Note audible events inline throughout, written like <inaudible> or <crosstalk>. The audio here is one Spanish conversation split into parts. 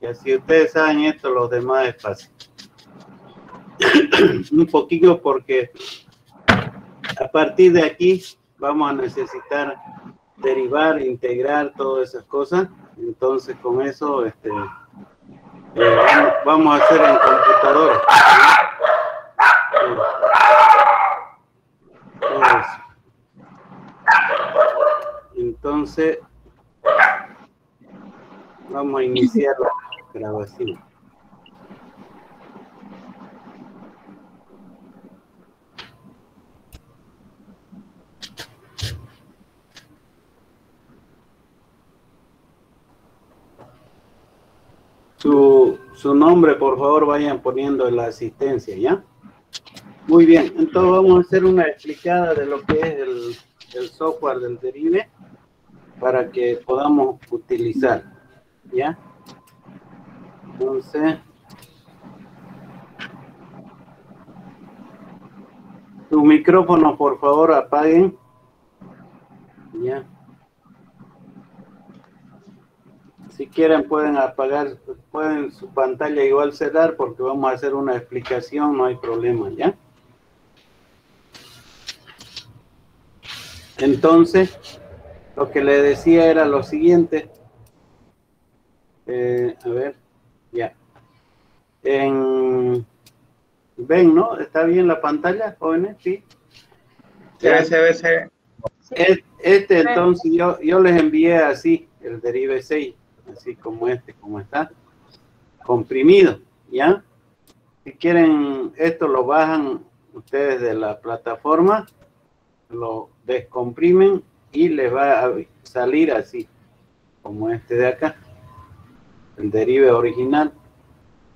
Y así ustedes saben esto, los demás es fácil. <coughs> Un poquito porque a partir de aquí vamos a necesitar derivar, integrar todas esas cosas. Entonces con eso este, vamos, a hacer en computadora. Entonces, vamos a iniciar Su, su nombre, por favor, vayan poniendo en la asistencia, ¿ya? Muy bien, entonces vamos a hacer una explicada de lo que es el, el software del Derive para que podamos utilizar, ¿ya? Entonces, tu micrófono, por favor, apaguen. Ya. Si quieren pueden apagar, pueden su pantalla igual cerrar porque vamos a hacer una explicación, no hay problema, ¿ya? Entonces, lo que le decía era lo siguiente. Eh, a ver, ya. En, ven, ¿no? ¿Está bien la pantalla, jóvenes? Sí. Este, este entonces yo, yo les envié así, el derive 6, así como este, como está, comprimido, ¿ya? Si quieren, esto lo bajan ustedes de la plataforma, lo descomprimen y le va a salir así, como este de acá, el derive original.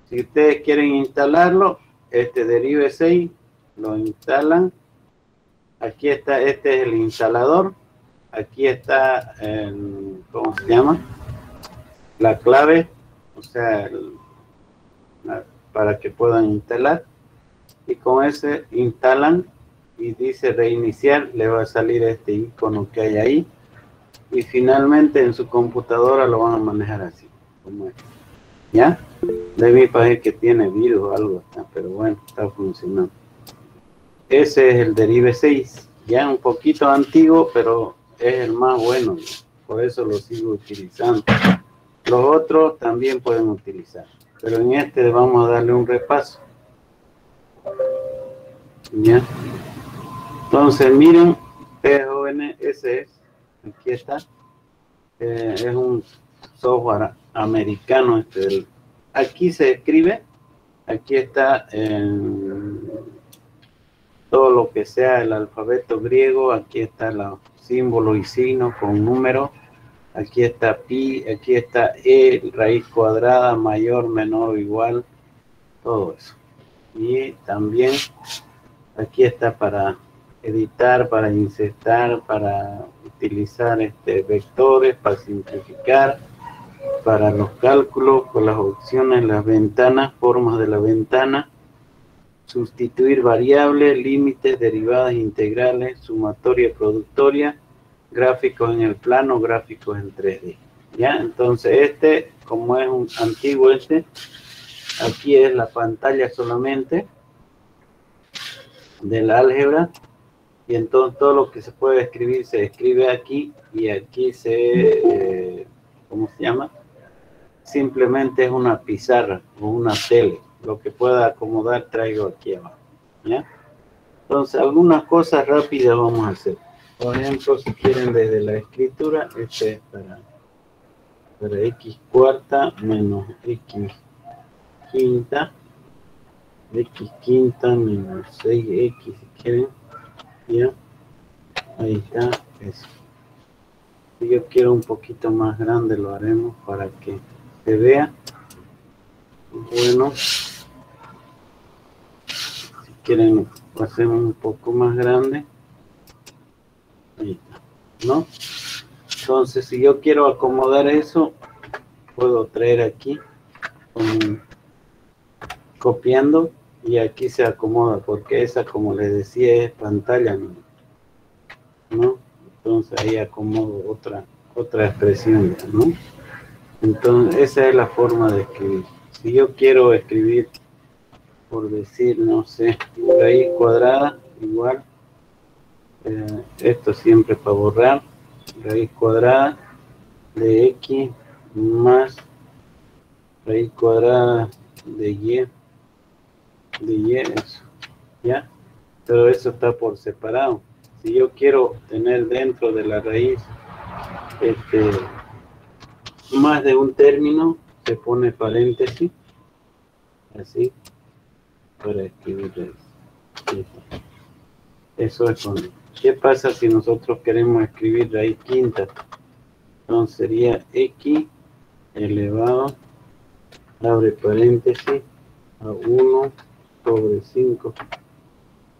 Si ustedes quieren instalarlo, este derive 6 lo instalan. Aquí está, este es el instalador. Aquí está, el, ¿cómo se llama? La clave, o sea, para que puedan instalar. Y con ese instalan y dice reiniciar, le va a salir este icono que hay ahí. Y finalmente en su computadora lo van a manejar así, como es. ¿Ya? De mi parece que tiene virus o algo, pero bueno, está funcionando. Ese es el Derive 6, ya un poquito antiguo, pero es el más bueno, por eso lo sigo utilizando. Los otros también pueden utilizar, pero en este vamos a darle un repaso. ¿Ya? Entonces, miren, jóvenes, ese es, aquí está. Eh, es un software americano. Este, aquí se escribe, aquí está todo lo que sea el alfabeto griego, aquí está los símbolos y signos con números, aquí está pi, aquí está e, raíz cuadrada, mayor, menor, igual, todo eso. Y también aquí está para editar, para insertar, para utilizar este, vectores, para simplificar, para los cálculos, con las opciones, las ventanas, formas de la ventana, sustituir variables, límites, derivadas integrales, sumatoria, productoria, gráficos en el plano, gráficos en 3D. ¿Ya? Entonces este, como es un antiguo este, aquí es la pantalla solamente del álgebra y entonces todo lo que se puede escribir se escribe aquí y aquí se, eh, ¿cómo se llama? Simplemente es una pizarra o una tele. Lo que pueda acomodar traigo aquí abajo. ¿ya? Entonces, algunas cosas rápidas vamos a hacer. Por ejemplo, si quieren desde la escritura, este es para, para x cuarta menos x quinta, x quinta menos 6x si quieren ya ahí está eso si yo quiero un poquito más grande lo haremos para que se vea bueno si quieren hacemos un poco más grande ahí está ¿no? entonces si yo quiero acomodar eso puedo traer aquí copiando y aquí se acomoda porque esa como les decía es pantalla ¿no? Entonces ahí acomodo otra otra expresión ¿no? Entonces, esa es la forma de escribir. Si yo quiero escribir, por decir, no sé, raíz cuadrada, igual, eh, esto siempre para borrar, raíz cuadrada de x más raíz cuadrada de y, de y, eso, ¿ya? Pero eso está por separado. Si yo quiero tener dentro de la raíz este, más de un término, se pone paréntesis, así, para escribir eso. Eso es con... ¿Qué pasa si nosotros queremos escribir raíz quinta? Entonces sería x elevado, abre paréntesis, a 1 sobre 5.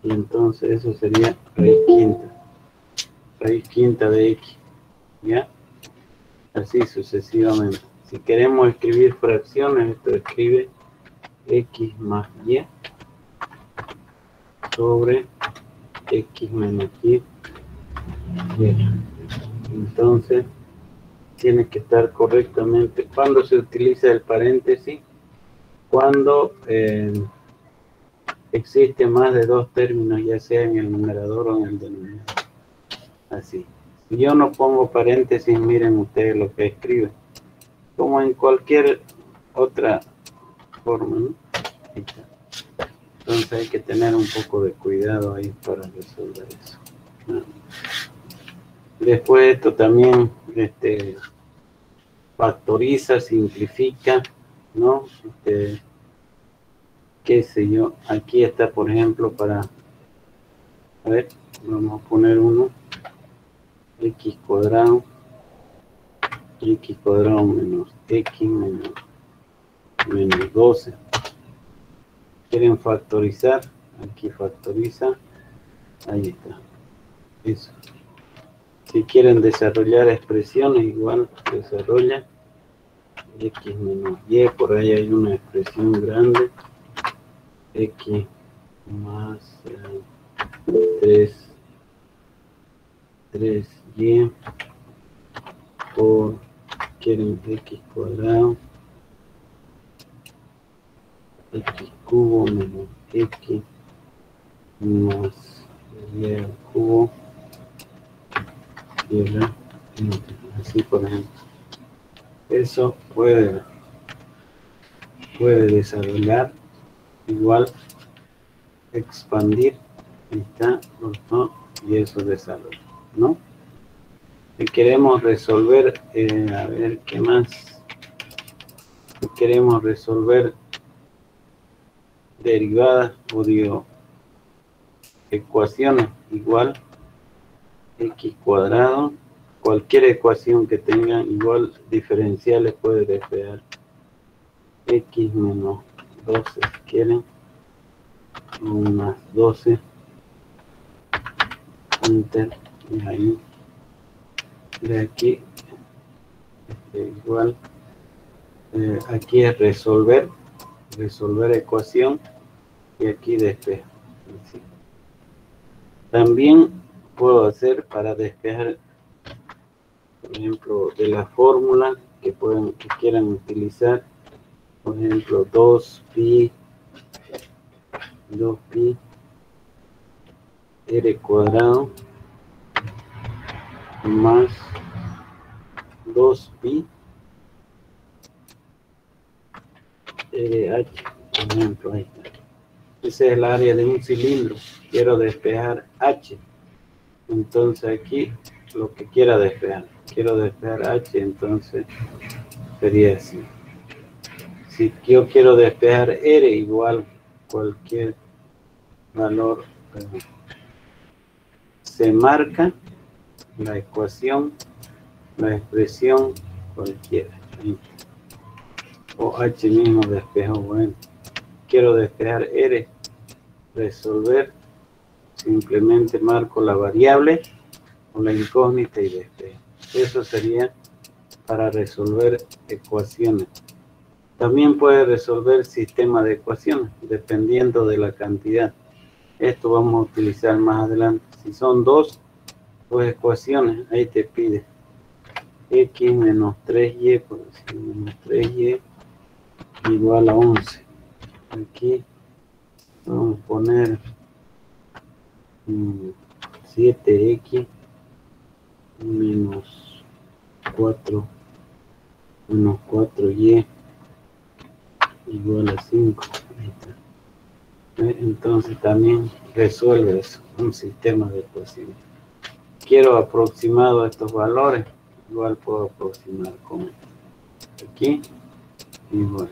Y entonces eso sería raíz quinta. Raíz quinta de x. ¿Ya? Así sucesivamente. Si queremos escribir fracciones, esto escribe x más y sobre x menos y. Entonces, tiene que estar correctamente. Cuando se utiliza el paréntesis? Cuando eh, existe más de dos términos, ya sea en el numerador o en el denominador. Así. Yo no pongo paréntesis, miren ustedes lo que escribe como en cualquier otra forma, ¿no? Entonces hay que tener un poco de cuidado ahí para resolver eso. Después esto también este, factoriza, simplifica, ¿no? Este, qué sé yo, aquí está por ejemplo para, a ver, vamos a poner uno, x cuadrado x cuadrado menos x menos, menos 12. ¿Quieren factorizar? Aquí factoriza. Ahí está. Eso. Si quieren desarrollar expresiones, igual desarrolla. x menos y, por ahí hay una expresión grande. X más 3, 3y por quieren x cuadrado x cubo menos x más y al cubo y así por ejemplo. Eso puede puede desarrollar igual expandir está y eso desarrolla no queremos resolver, eh, a ver qué más, queremos resolver derivadas o ecuaciones igual x cuadrado, cualquier ecuación que tenga igual diferenciales puede despejar x menos 12 si quieren, más 12, enter, y ahí. De aquí este, igual. Eh, aquí es resolver resolver ecuación y aquí despejar también puedo hacer para despejar por ejemplo de la fórmula que pueden que quieran utilizar por ejemplo 2 pi 2 pi r cuadrado más 2pi h, por ejemplo, ahí está. Ese es el área de un cilindro. Quiero despejar h. Entonces aquí lo que quiera despejar. Quiero despejar h, entonces sería así. Si yo quiero despejar r igual cualquier valor se marca la ecuación la expresión cualquiera. O H mismo despejo, bueno. Quiero despejar R, resolver, simplemente marco la variable o la incógnita y despejo. Eso sería para resolver ecuaciones. También puede resolver sistema de ecuaciones, dependiendo de la cantidad. Esto vamos a utilizar más adelante. Si son dos, pues ecuaciones, ahí te pide x menos 3y, por decir, menos 3y igual a 11. Aquí vamos a poner 7x menos 4 menos 4y igual a 5. Entonces también resuelve eso, un sistema de ecuaciones. Quiero aproximado a estos valores, igual puedo aproximar con aquí, igual,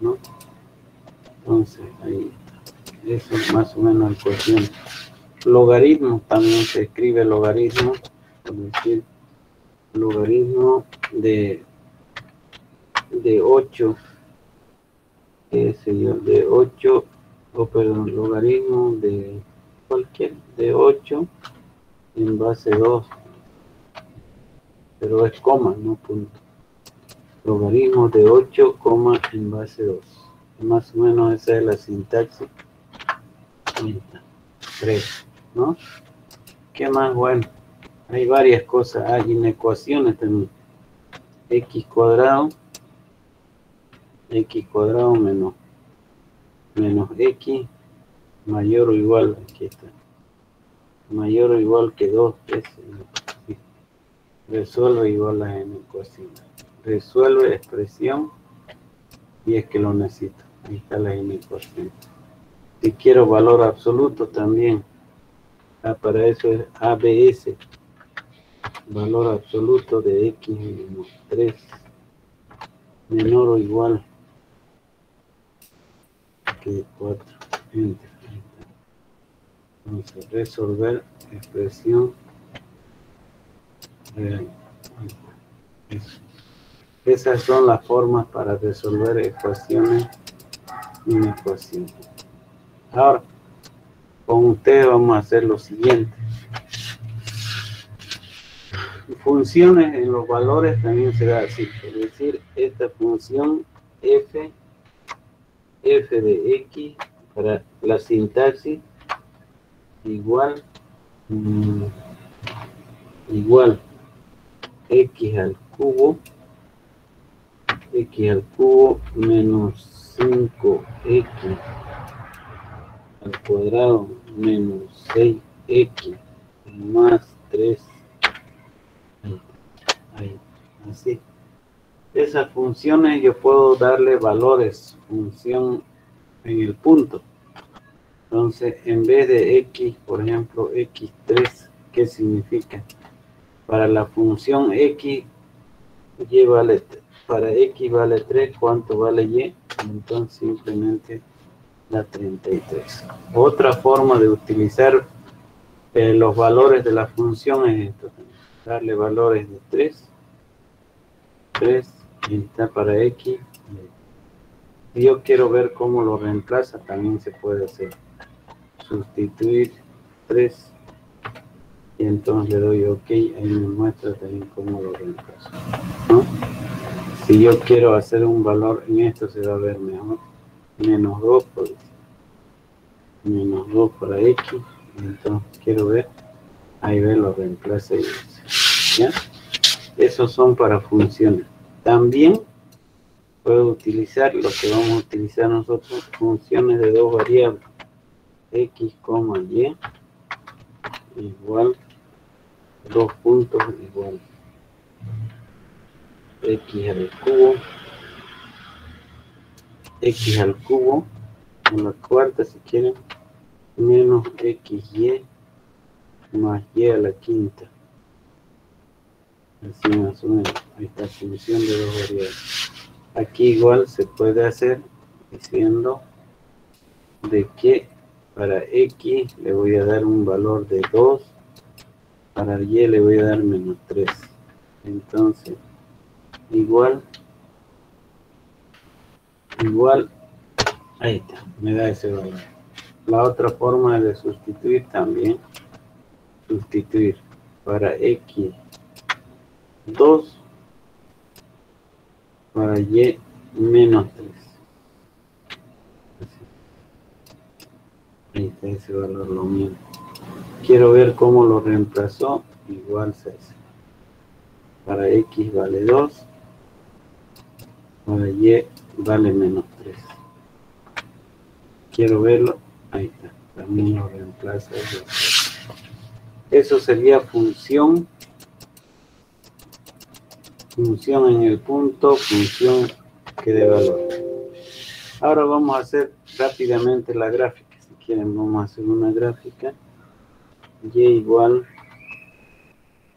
¿no? Entonces ahí está. Eso es más o menos el cociente. Logaritmo, también se escribe logaritmo, por decir, logaritmo de, de 8, yo, de 8 o perdón, logaritmo de cualquier, de 8 en base 2, pero es coma, no punto. Logaritmo de 8, coma en base 2. Más o menos esa es la sintaxis. 3, ¿no? ¿Qué más? Bueno, hay varias cosas, hay inecuaciones también. x cuadrado, x cuadrado menos menos x mayor o igual, aquí está, mayor o igual que 2, resuelve igual a n ecuación. Resuelve expresión y es que lo necesito. Ahí está la inecuación. Si quiero valor absoluto también, ah, para eso es ABS, valor absoluto de x menos 3, menor o igual 4. Vamos a resolver expresión Esas son las formas para resolver ecuaciones y ecuación. Ahora, con ustedes vamos a hacer lo siguiente. Funciones en los valores también será así. Es decir, esta función f f de x para la sintaxis igual mm, igual x al cubo x al cubo menos 5x al cuadrado menos 6x más 3 ahí, así esas funciones yo puedo darle valores, función en el punto. Entonces, en vez de x, por ejemplo, x3, ¿qué significa? Para la función x, y vale, para x vale 3, ¿cuánto vale y? Entonces, simplemente la 33. Otra forma de utilizar eh, los valores de la función es esto. Darle valores de 3, 3, está para X. Yo quiero ver cómo lo reemplaza, también se puede hacer. Sustituir 3. Y entonces le doy OK. Ahí me muestra también cómo lo reemplazo. Si yo quiero hacer un valor en esto, se va a ver mejor. Menos 2 por menos 2 para X. Entonces quiero ver. Ahí ve lo reemplaza ¿Ya? Esos son para funciones. También puedo utilizar lo que vamos a utilizar nosotros, funciones de dos variables, x, y, igual, dos puntos igual, x al cubo, x al cubo, en la cuarta si quieren, menos xy más y a la quinta. Así más o menos. Ahí está, función de dos variables. Aquí igual se puede hacer diciendo de que para x le voy a dar un valor de 2, para y le voy a dar menos 3. Entonces, igual, igual, ahí está, me da ese valor. La otra forma de sustituir también, sustituir para x 2 para y menos 3. Ahí está ese valor lo mismo. Quiero ver cómo lo reemplazó. Igual se hace. para X vale 2, para Y vale menos 3. Quiero verlo, ahí está, también lo reemplaza. Eso sería función, función en el punto, función que de valor. Ahora vamos a hacer rápidamente la gráfica. Si quieren, vamos a hacer una gráfica. Y igual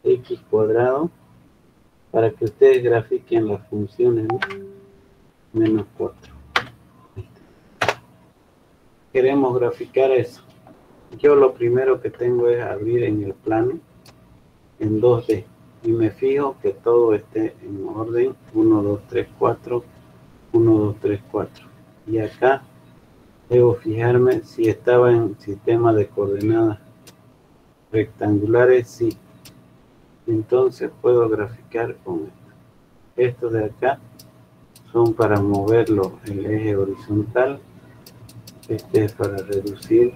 x cuadrado para que ustedes grafiquen las funciones menos 4 queremos graficar eso yo lo primero que tengo es abrir en el plano en 2D y me fijo que todo esté en orden 1, 2, 3, 4 1, 2, 3, 4 y acá debo fijarme si estaba en sistema de coordenadas rectangulares sí entonces puedo graficar con esto. Estos de acá son para moverlo el eje horizontal. Este es para reducir.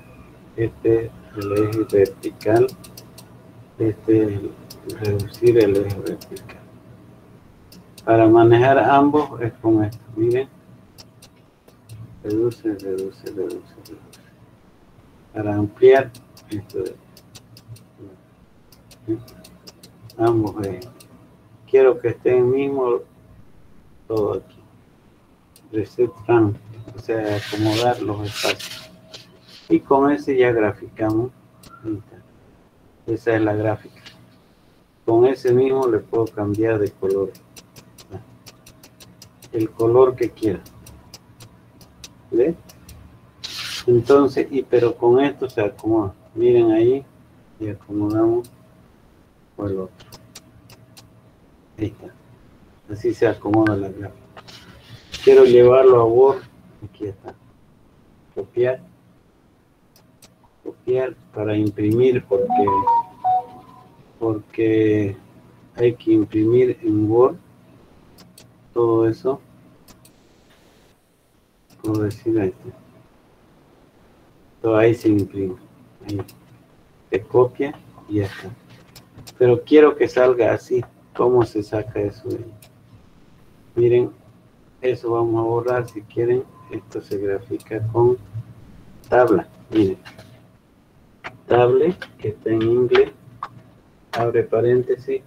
Este es el eje vertical. Este es reducir el eje vertical. Para manejar ambos es con esto. Miren. Reduce, reduce, reduce, reduce. Para ampliar esto de ambos eh, quiero que estén mismo todo aquí reset frame o sea acomodar los espacios y con ese ya graficamos esa es la gráfica con ese mismo le puedo cambiar de color el color que quiera ¿ve? entonces y pero con esto se acomoda miren ahí y acomodamos por el otro Ahí está. Así se acomoda la gráfica. Quiero llevarlo a Word. Aquí está. Copiar. Copiar para imprimir porque porque hay que imprimir en Word todo eso. Puedo decir ahí Todo ahí se imprime. Ahí. Se copia y ya está. Pero quiero que salga así. ¿Cómo se saca eso de ahí? Miren, eso vamos a borrar si quieren. Esto se grafica con tabla. Miren. Table, que está en inglés. Abre paréntesis.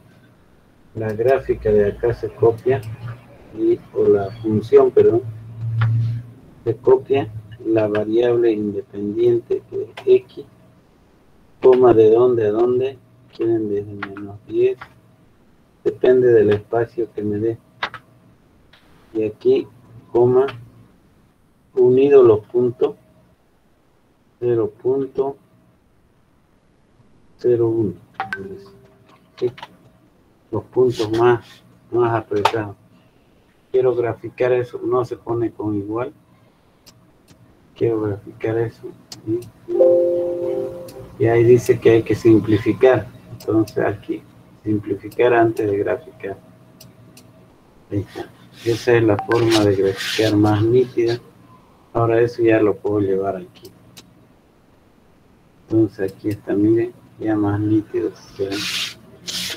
La gráfica de acá se copia. Y, o la función, perdón. Se copia la variable independiente que es x. Coma de dónde a dónde. Quieren desde menos 10 depende del espacio que me dé y aquí coma unido los puntos 0.01 los puntos más más apretados quiero graficar eso no se pone con igual quiero graficar eso y ahí dice que hay que simplificar entonces aquí simplificar antes de graficar. Esa es la forma de graficar más nítida. Ahora eso ya lo puedo llevar aquí. Entonces aquí está, miren, ya más nítido.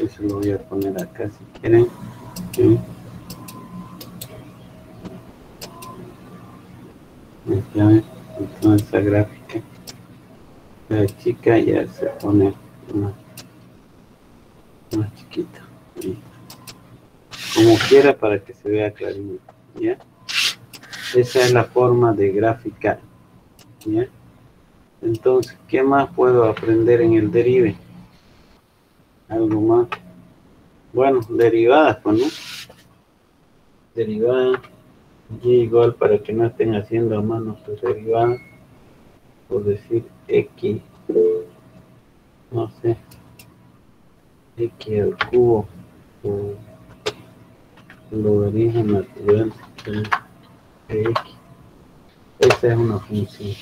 Eso lo voy a poner acá si quieren. Entonces esa gráfica. La chica ya se pone más más chiquita. Como quiera para que se vea clarito. ¿ya? Esa es la forma de graficar. ¿ya? Entonces, ¿qué más puedo aprender en el derive? Algo más. Bueno, derivadas, pues, ¿no? Derivadas. Y igual para que no estén haciendo a mano sus derivadas. Por decir X. No sé x al cubo por logaritmo natural de x. Esa es una función.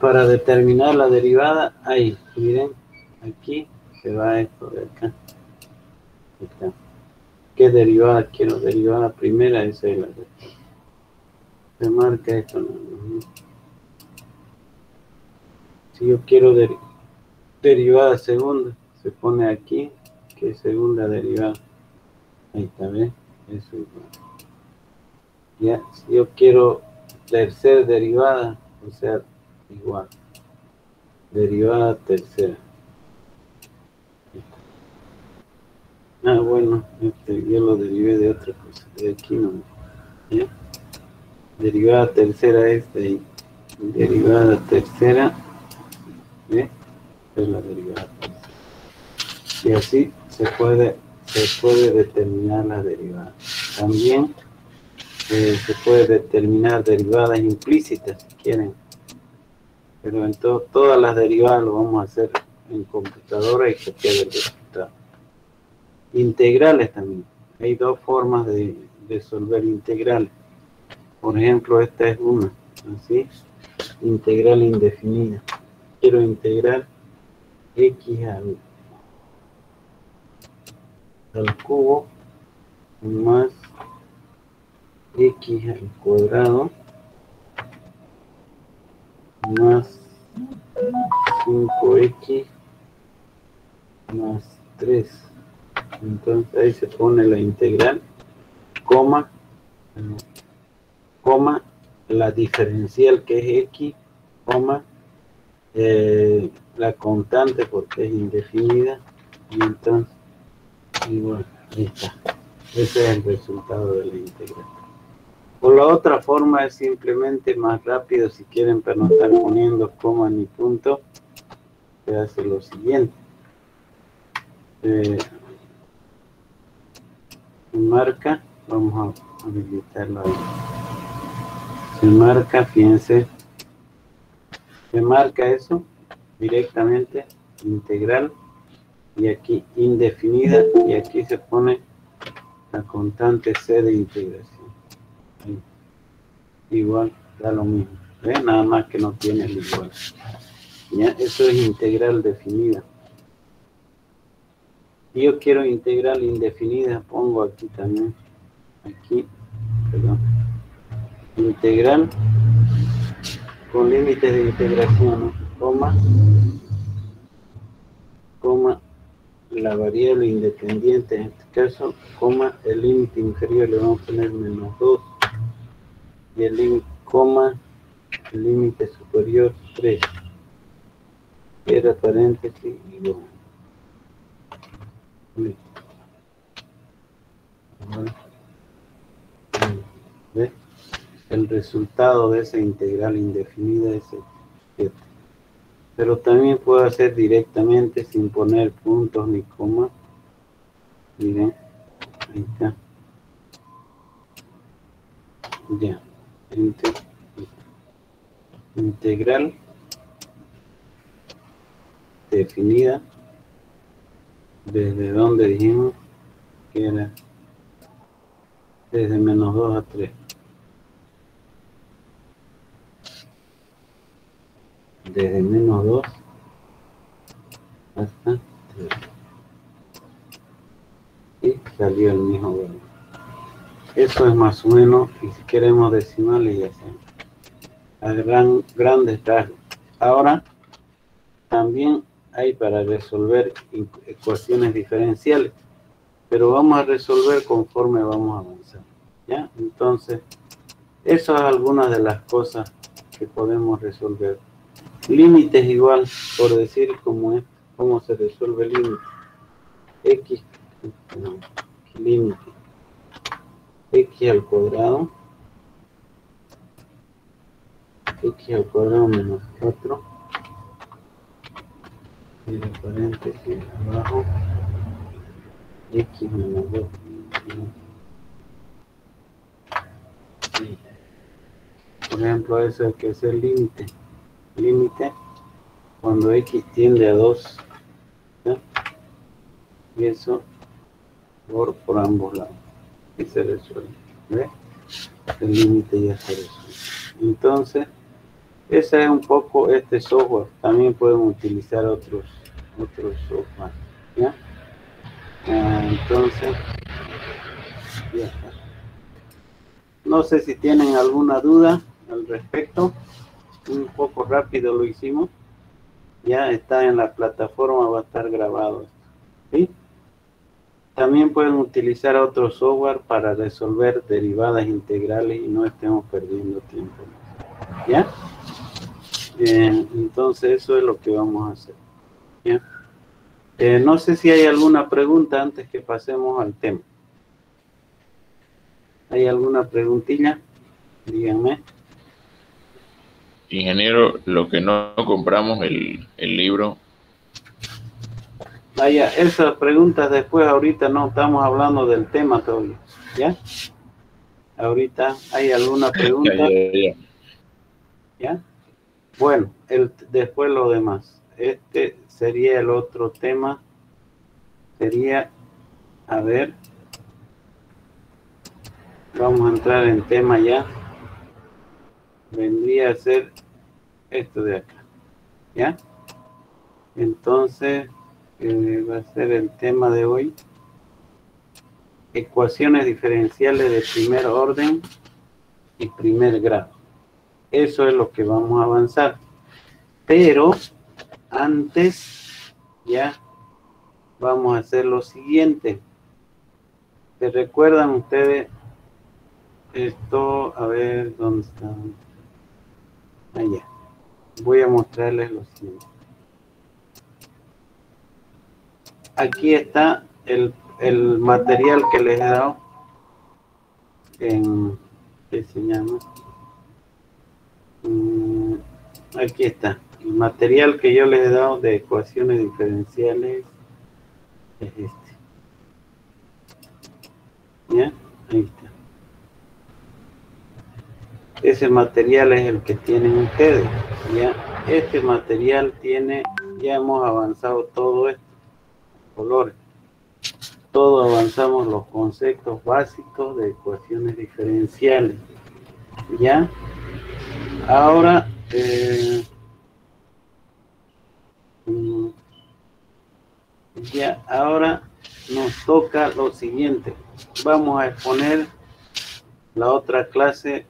Para determinar la derivada, ahí, miren, aquí se va esto de acá. ¿Qué derivada quiero? Derivada primera, esa es la de Se marca esto. Si yo quiero derivada derivada segunda se pone aquí ¿Qué segunda derivada? Ahí está, ¿ves? Eso igual. Ya, si yo quiero tercera derivada, o sea, igual. Derivada tercera. Ah, bueno, este, yo lo derivé de otra cosa, de aquí no. ¿ya? Derivada tercera es de Derivada tercera ¿eh? es la derivada tercera. Y así se puede, se puede determinar la derivada. También eh, se puede determinar derivadas implícitas si quieren. Pero en todas las derivadas lo vamos a hacer en computadora y el resultado. Integrales también. Hay dos formas de resolver integrales. Por ejemplo, esta es una. Así. Integral indefinida. Quiero integrar x al, al cubo más x al cuadrado más 5x más 3 entonces ahí se pone la integral coma coma la diferencial que es x coma eh, la constante porque es indefinida y entonces igual ahí está ese es el resultado de la integral o la otra forma es simplemente más rápido, si quieren, para no estar poniendo coma ni punto, se hace lo siguiente. Eh, marca, vamos a habilitarlo ahí. Se marca, fíjense, se marca eso directamente, integral, y aquí indefinida, y aquí se pone la constante C de integración. Igual da lo mismo nada más que no tiene el igual. ¿Ya? eso es integral definida yo quiero integral indefinida pongo aquí también aquí perdón. Integral con límites de integración coma coma la variable independiente en este caso coma el límite inferior le vamos a poner menos 2 y el límite, coma, el límite superior 3. Era paréntesis y 2. ¿Ves? El resultado de esa integral indefinida es el 7. Pero también puedo hacer directamente sin poner puntos ni coma. Miren, ahí está. Ya integral definida desde donde dijimos que era. Desde menos 2 a 3 desde menos 2 hasta 3 y salió el mismo valor. Eso es más o menos, y si queremos decimales ya sea a gran, grandes rasgos. Ahora, también hay para resolver ecuaciones diferenciales, pero vamos a resolver conforme vamos a avanzar. ¿ya? Entonces, eso es algunas de las cosas que podemos resolver. Límites igual, por decir cómo es, cómo se resuelve el límite. X, no, límite x al cuadrado x al cuadrado menos 4 de paréntesis abajo x menos 2 por ejemplo eso es que es el límite límite cuando x tiende a 2 y eso por, por ambos lados y se resuelve. El límite ya se resuelve. Entonces, ese es un poco este software. También podemos utilizar otros, otros software. ¿ya? Ah, entonces, ya está. No sé si tienen alguna duda al respecto. Un poco rápido lo hicimos. Ya está en la plataforma, va a estar grabado. ¿Sí? también pueden utilizar otro software para resolver derivadas integrales y no estemos perdiendo tiempo. ¿Ya? Entonces eso es lo que vamos a hacer. ¿Ya? Eh, no sé si hay alguna pregunta antes que pasemos al tema. ¿Hay alguna preguntilla? Díganme. Ingeniero, lo que no compramos el, el libro. Vaya, esas preguntas después, ahorita no estamos hablando del tema todavía. ¿Ya? Ahorita, ¿hay alguna <laughs> pregunta? ya, Bueno, el, después lo demás. Este sería el otro tema. Sería, a ver, vamos a entrar en tema ya. Vendría a ser esto de acá. ¿Ya? Entonces, eh, va a ser el tema de hoy. Ecuaciones diferenciales de primer orden y primer grado. Eso es lo que vamos a avanzar. Pero antes, ya vamos a hacer lo siguiente. ¿Se recuerdan ustedes esto? A ver, ¿dónde está? Allá voy a mostrarles lo siguiente. Aquí está el, material que les he dado en, ¿qué se llama? Aquí está. El material que yo les he dado de ecuaciones diferenciales es este. ¿Ya? Ahí está. Ese material es el que tienen ustedes. Ya, este material tiene, ya hemos avanzado todo esto, colores. Todo avanzamos los conceptos básicos de ecuaciones diferenciales. Ya, ahora eh, mm, ya ahora nos toca lo siguiente. Vamos a exponer la otra clase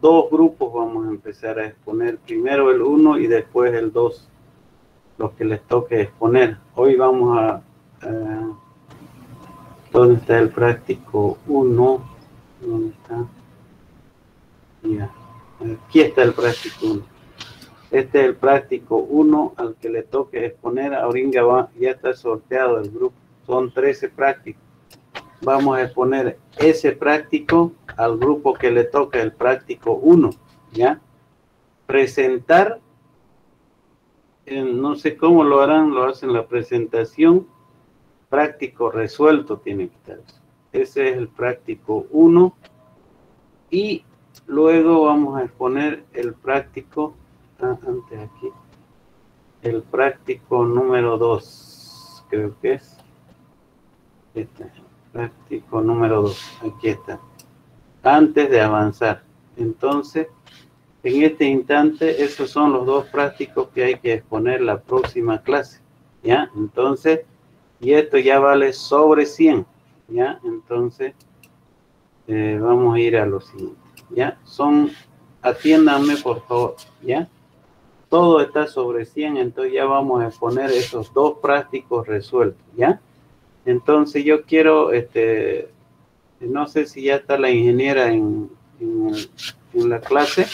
dos grupos vamos a empezar a exponer. Primero el 1 y después el 2, los que les toque exponer. Hoy vamos a... ¿Dónde está el práctico 1? ¿Dónde está? Ya. Aquí está el práctico 1. Este es el práctico 1 al que le toque exponer. Ahorita va, ya está sorteado el grupo. Son 13 prácticos. Vamos a exponer ese práctico al grupo que le toca el práctico 1, ¿ya? Presentar, no sé cómo lo harán, lo hacen la presentación, práctico resuelto tiene que estar. Ese es el práctico 1 y luego vamos a exponer el práctico, antes aquí, el práctico número 2, creo que es. Este, práctico número 2, aquí está antes de avanzar. Entonces, en este instante, esos son los dos prácticos que hay que exponer la próxima clase. ¿Ya? Entonces, y esto ya vale sobre 100. ¿Ya? Entonces, eh, vamos a ir a lo siguiente. ¿Ya? Son, atiéndanme por favor. ¿Ya? Todo está sobre 100, entonces ya vamos a exponer esos dos prácticos resueltos. ¿Ya? Entonces, yo quiero este, no sé si ya está la ingeniera en, la clase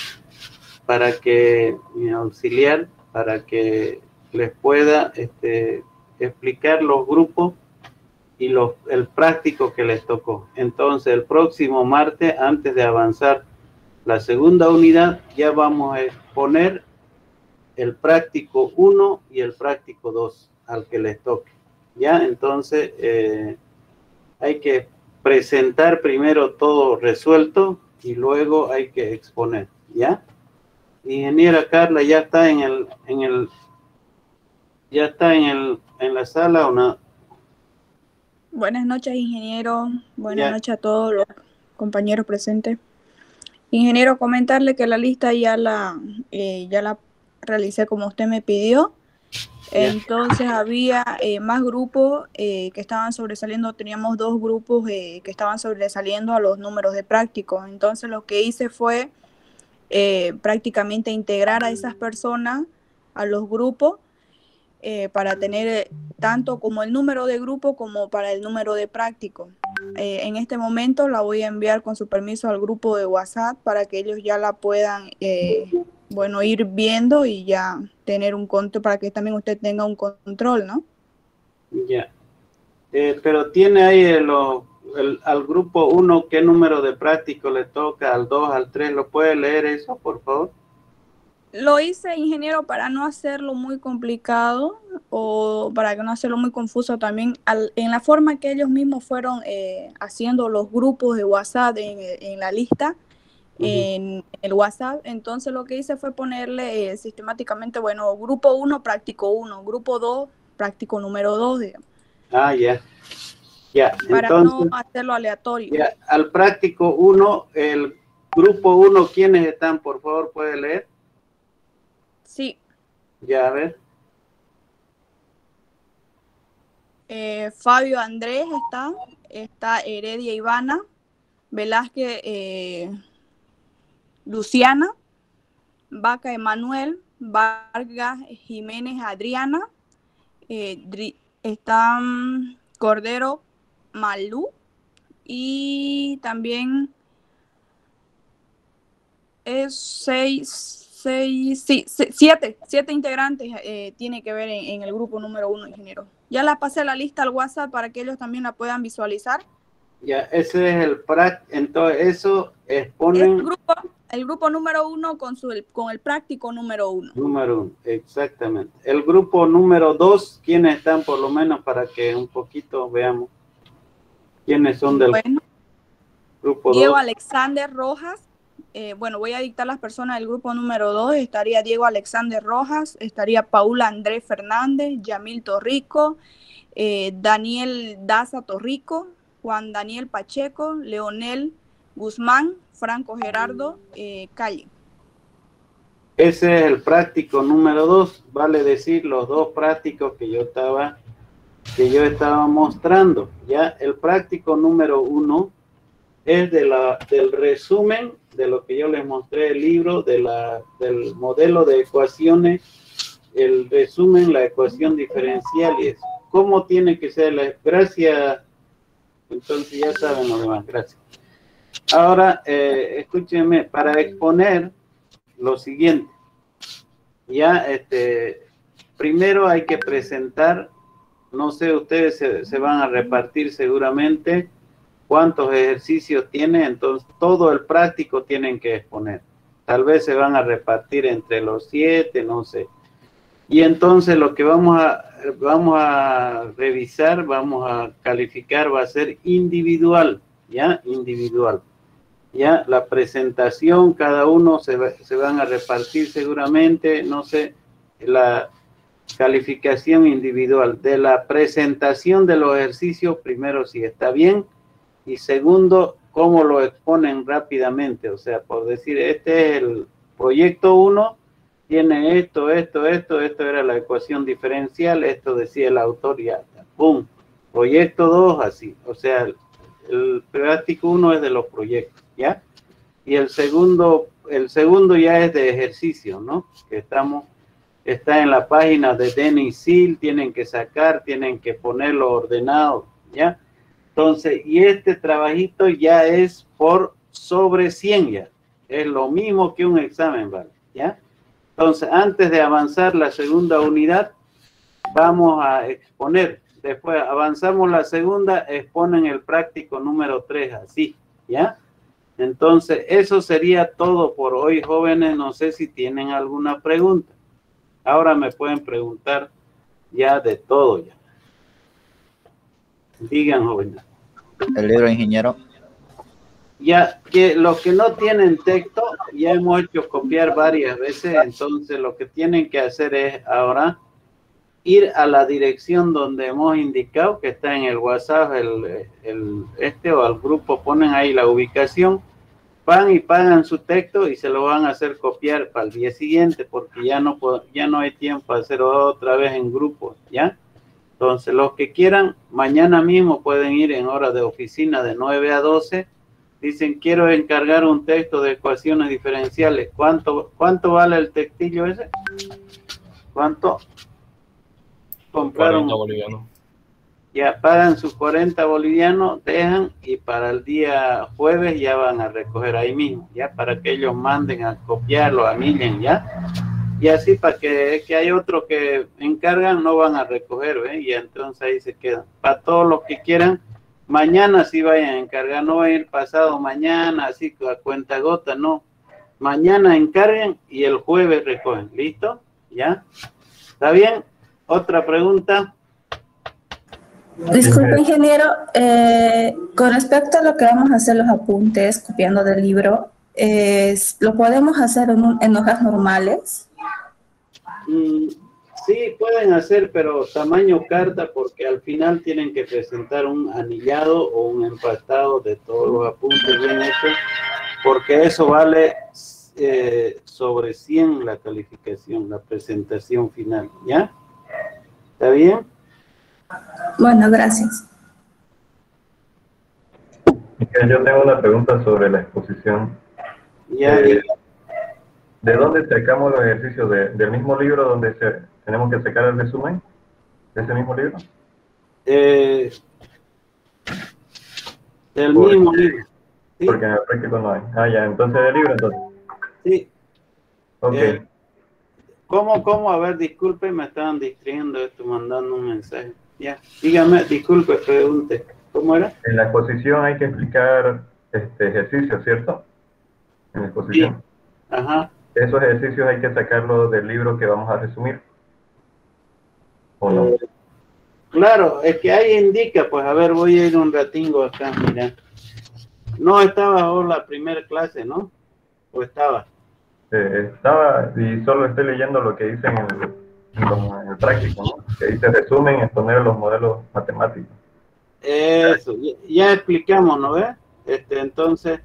para que mi auxiliar para que les pueda este, explicar los grupos y los, el práctico que les tocó. Entonces, el próximo martes, antes de avanzar la segunda unidad, ya vamos a exponer el práctico 1 y el práctico 2 al que les toque. Ya, entonces, eh, hay que presentar primero todo resuelto y luego hay que exponer, ¿ya? Ingeniera Carla, ¿ya está en el, en el, ya está en el, en la sala o no? Buenas noches, ingeniero. Buenas noches a todos los compañeros presentes. Ingeniero, comentarle que la lista ya la, eh, ya la realicé como usted me pidió. Entonces había eh, más grupos eh, que estaban sobresaliendo, teníamos dos grupos eh, que estaban sobresaliendo a los números de prácticos. Entonces lo que hice fue prácticamente integrar a esas personas a los grupos eh, para tener eh, tanto como el número de grupo como para el número de práctico. Eh, en este momento la voy a enviar con su permiso al grupo de WhatsApp para que ellos ya la puedan, bueno, ir viendo y ya tener un control, para que también usted tenga un control, ¿no? Ya. pero tiene ahí el, al grupo 1 qué número de práctico le toca, al 2, al 3, ¿lo puede leer eso, por favor? Lo hice, ingeniero, para no hacerlo muy complicado o para que no hacerlo muy confuso también. en la forma que ellos mismos fueron eh, haciendo los grupos de WhatsApp en, la lista, en el WhatsApp, entonces lo que hice fue ponerle eh, sistemáticamente, bueno, grupo 1, práctico 1, grupo 2, práctico número 2, Ah, ya. Ya, para no hacerlo aleatorio. Ya, al práctico 1, el grupo 1, ¿quiénes están? Por favor, puede leer. Ya, a ver. Eh, Fabio Andrés está, está Heredia Ivana, Velázquez eh, Luciana, Vaca Emanuel, Vargas Jiménez Adriana, eh, está Cordero Malú y también es seis seis, sí, siete, siete integrantes eh, tiene que ver en, el grupo número uno, ingeniero. Ya la pasé la lista al WhatsApp para que ellos también la puedan visualizar. Ya, ese es el práctico, entonces eso exponen... El grupo, el grupo número uno con, su, con el práctico número uno. Número uno, exactamente. El grupo número dos, ¿quiénes están por lo menos para que un poquito veamos quiénes son del bueno, grupo Diego Alexander Rojas, eh, bueno, voy a dictar las personas del grupo número 2. Estaría Diego Alexander Rojas, estaría Paula Andrés Fernández, Yamil Torrico, eh, Daniel Daza Torrico, Juan Daniel Pacheco, Leonel Guzmán, Franco Gerardo eh, Calle. Ese es el práctico número 2, vale decir los dos prácticos que yo estaba que yo estaba mostrando. Ya el práctico número 1 es de la, del resumen de lo que yo les mostré el libro, de la, del modelo de ecuaciones, el resumen, la ecuación diferencial y eso. ¿Cómo tiene que ser la gracia? Entonces ya saben lo demás, gracias. Ahora, eh, escúchenme, para exponer lo siguiente, ya, este, primero hay que presentar, no sé, ustedes se, se van a repartir seguramente, cuántos ejercicios tiene, entonces todo el práctico tienen que exponer. Tal vez se van a repartir entre los siete, no sé. Y entonces lo que vamos a, vamos a revisar, vamos a calificar, va a ser individual, ¿ya? Individual. ¿Ya? La presentación, cada uno se, se van a repartir seguramente, no sé, la calificación individual de la presentación de los ejercicios, primero si está bien, y segundo, cómo lo exponen rápidamente. O sea, por decir, este es el proyecto 1, tiene esto, esto, esto, esto era la ecuación diferencial, esto decía el autor y hasta, ¡pum! Proyecto 2, así. O sea, el, práctico 1 es de los proyectos, ¿ya? Y el segundo, el segundo ya es de ejercicio, ¿no? Que estamos, está en la página de Denis Seal, tienen que sacar, tienen que ponerlo ordenado, ¿ya? Entonces, y este trabajito ya es por sobre 100 ya. Es lo mismo que un examen, ¿vale? ¿Ya? Entonces, antes de avanzar la segunda unidad, vamos a exponer. Después avanzamos la segunda, exponen el práctico número 3, así, ¿ya? Entonces, eso sería todo por hoy, jóvenes. No sé si tienen alguna pregunta. Ahora me pueden preguntar ya de todo ya. Digan, jóvenes. El libro ingeniero. Ya que los que no tienen texto, ya hemos hecho copiar varias veces, entonces lo que tienen que hacer es ahora ir a la dirección donde hemos indicado que está en el WhatsApp, el, el, este o al grupo, ponen ahí la ubicación, van y pagan su texto y se lo van a hacer copiar para el día siguiente porque ya no, ya no hay tiempo para hacerlo otra vez en grupo, ¿ya? Entonces, los que quieran, mañana mismo pueden ir en hora de oficina de 9 a 12. Dicen, quiero encargar un texto de ecuaciones diferenciales. ¿Cuánto, cuánto vale el textillo ese? ¿Cuánto? compraron. 40 bolivianos. Ya pagan sus 40 bolivianos, dejan y para el día jueves ya van a recoger ahí mismo, ya para que ellos manden a copiarlo, anillen, ya. Y así para que, que hay otros que encargan, no van a recoger. Y entonces ahí se quedan. Para todos los que quieran, mañana sí vayan a encargar, no va a ir pasado mañana, así a cuenta gota, no. Mañana encarguen y el jueves recogen. ¿Listo? ¿Ya? ¿Está bien? Otra pregunta. Disculpe, ingeniero, eh, con respecto a lo que vamos a hacer los apuntes copiando del libro, es- ¿lo podemos hacer en, en hojas normales? Mm, sí, pueden hacer, pero tamaño carta, porque al final tienen que presentar un anillado o un empastado de todos los apuntes bien hechos, porque eso vale eh, sobre 100 la calificación, la presentación final, ¿ya? ¿Está bien? Bueno, gracias. Yo tengo una pregunta sobre la exposición. Ya, Eh, diga. ¿De dónde sacamos los ejercicios? ¿De- ¿Del mismo libro donde se- tenemos que sacar el resumen? ¿De ese mismo libro? Eh, del mismo libro. Sí, Porque en el práctico no hay. Ah, ya, entonces del libro, entonces. sí. Ok. Eh, ¿Cómo, cómo? A ver, disculpe, me estaban distrayendo esto, mandando un mensaje. Ya, dígame, disculpe, pregunte. ¿Cómo era? En la exposición hay que explicar este ejercicio, ¿cierto? En la exposición. Ajá. Esos ejercicios hay que sacarlos del libro que vamos a resumir. ¿O no? Eh, Claro, es que ahí indica, pues a ver, voy a ir un ratingo acá, mira. No estaba hoy la primera clase, ¿no? ¿O estaba? Eh, estaba y solo estoy leyendo lo que dice en el, en lo- en el práctico, ¿no? Que dice resumen, exponer los modelos matemáticos. Eso, ya, ya explicamos, ¿no ves? Este, entonces,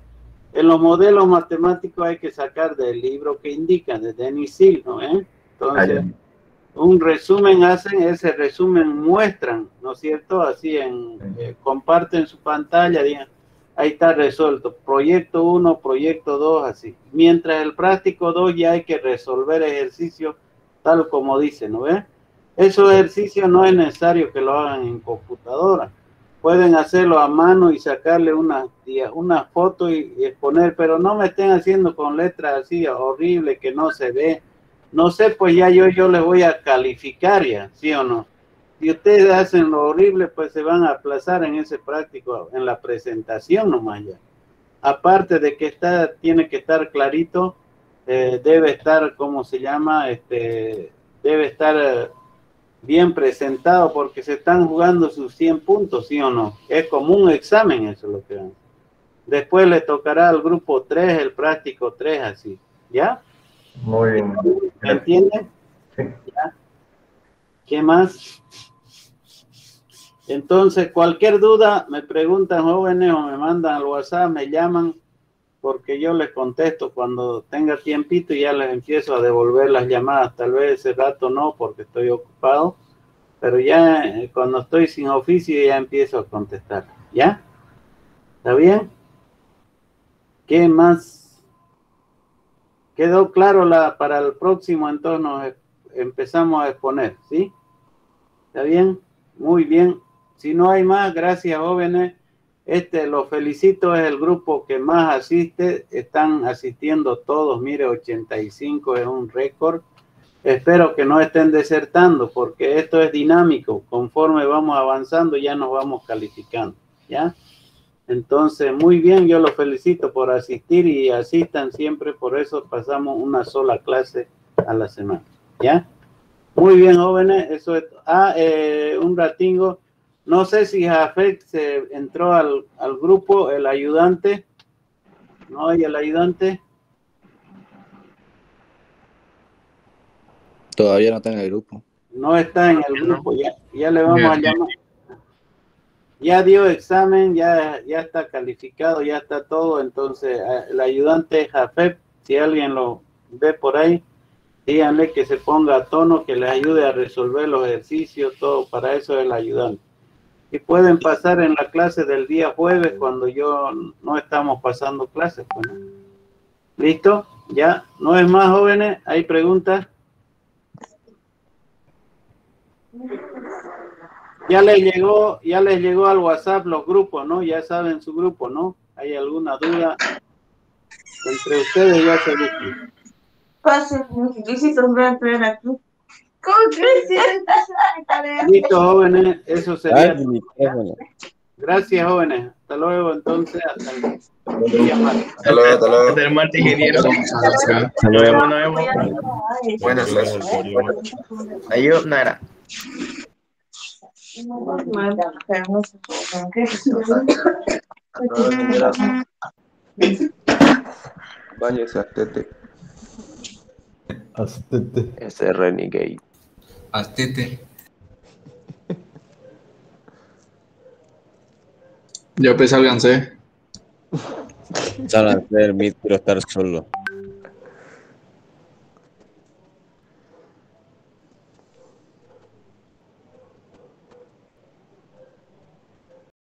en los modelos matemáticos hay que sacar del libro que indican, de Denis Sil, ¿no ves? Ah, Entonces, un resumen hacen, ese resumen muestran, ¿no es cierto? Así en, eh, comparten su pantalla, digan, ahí está resuelto, proyecto 1, proyecto 2, así. Mientras el práctico 2 ya hay que resolver ejercicios tal como dice, ¿no ves? Esos ejercicios no es necesario que lo hagan en computadora. Pueden hacerlo a mano y sacarle una, una foto y, y exponer, pero no me estén haciendo con letras así horribles que no se ve. No sé, pues ya yo, yo les voy a calificar ya, ¿sí o no? Si ustedes hacen lo horrible, pues se van a aplazar en ese práctico, en la presentación nomás ya. Aparte de que está, tiene que estar clarito, eh, debe estar, ¿cómo se llama? Este, debe estar bien presentado porque se están jugando sus 100 puntos, ¿sí o no? Es como un examen eso lo que dan. Después le tocará al grupo 3, el práctico 3, así, ¿ya? Muy bien. ¿Me entienden? Sí. ¿Ya? ¿Qué más? Entonces, cualquier duda, me preguntan jóvenes o me mandan al WhatsApp, me llaman, porque yo les contesto cuando tenga tiempito y ya les empiezo a devolver las llamadas. Tal vez ese rato no, porque estoy ocupado, pero ya eh, cuando estoy sin oficio ya empiezo a contestar. ¿Ya? ¿Está bien? ¿Qué más? Quedó claro la, para el próximo, entonces nos e- empezamos a exponer, ¿sí? ¿Está bien? Muy bien. Si no hay más, gracias jóvenes. Este, los felicito, es el grupo que más asiste. Están asistiendo todos, mire, 85 es un récord. Espero que no estén desertando porque esto es dinámico. Conforme vamos avanzando ya nos vamos calificando, ¿ya? Entonces, muy bien, yo los felicito por asistir y asistan siempre, por eso pasamos una sola clase a la semana, ¿ya? Muy bien, jóvenes, eso es. Ah, eh, un ratingo. No sé si Jafet se entró al, al grupo, el ayudante. ¿No hay el ayudante? Todavía no está en el grupo. No está en el grupo, ya, ya le vamos a llamar. Ya dio examen, ya, ya está calificado, ya está todo. Entonces, el ayudante Jafet, si alguien lo ve por ahí, díganle que se ponga a tono, que les ayude a resolver los ejercicios, todo. Para eso es el ayudante. Y pueden pasar en la clase del día jueves cuando yo no estamos pasando clases. pues. ¿Listo? ¿Ya? ¿No es más jóvenes? ¿Hay preguntas? ya les llegó, ya les llegó al WhatsApp los grupos, ¿no? Ya saben su grupo, ¿no? ¿Hay alguna duda? Entre ustedes ya se buscan. Pasen, Luisito, voy a esperar aquí. ¿Cómo crees? Listo, jóvenes, eso sería. Gracias, jóvenes. Hasta luego, entonces, hasta el día martes. Hasta luego, hasta luego. Hasta el martes, ingeniero. Hasta luego. vemos, nos vemos. Buenas noches. Ayú, Nara. Váyase a Tete. Astete. Ese renegade. Astete. Yo pues sálganse. Sálganse quiero estar solo.